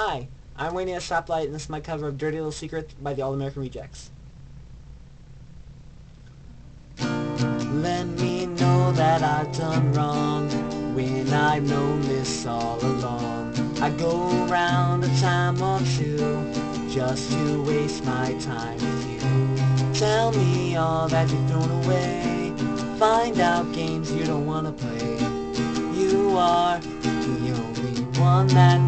Hi, I'm Waiting at Stoplight, and this is my cover of Dirty Little Secret by the All American Rejects. Let me know that I've done wrong when I've known this all along. I go around a time or two just to waste my time with you. Tell me all that you've thrown away. Find out games you don't want to play. You are the only one that.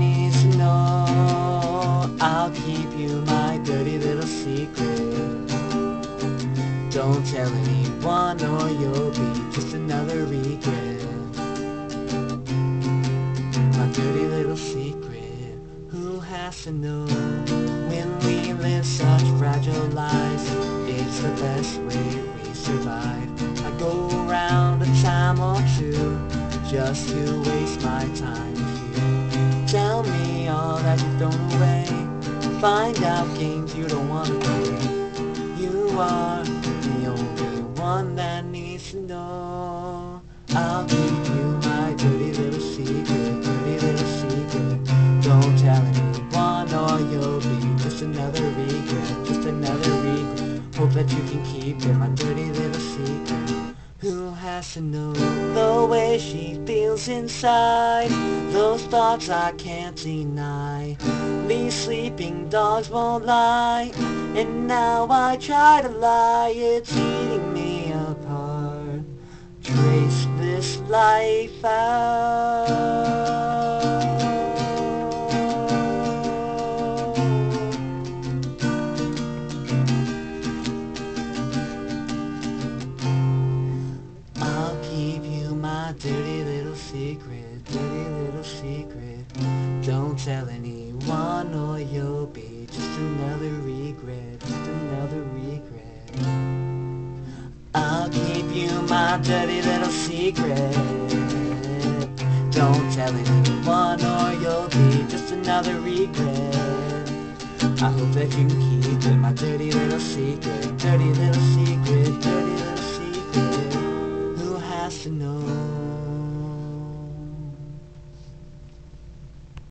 I'll keep you my dirty little secret. Don't tell anyone or you'll be just another regret. My dirty little secret, who has to know? When we live such fragile lives, it's the best way we survive. I go around a time or two just to waste my time with you. Tell me all that you've thrown away. Find out games you don't want to play. You are the only one that needs to know. I'll keep you my dirty little secret, dirty little secret. Don't tell anyone or you'll be just another regret, just another regret. Hope that you can keep it, my dirty little secret. Has to know the way she feels inside? Those thoughts I can't deny. These sleeping dogs won't lie. And now I try to lie, it's eating me apart. Trace this life out. dirty little secret, dirty little secret. Don't tell anyone or you'll be just another regret, just another regret. I'll keep you my dirty little secret. Don't tell anyone or you'll be just another regret. I hope that you can keep it, my dirty little secret, dirty little secret, dirty little secret. Who has to know?